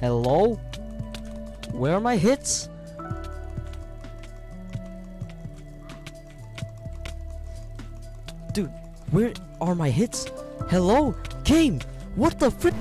Hello? Where are my hits? Dude, where are my hits? Hello? Game! What the frick?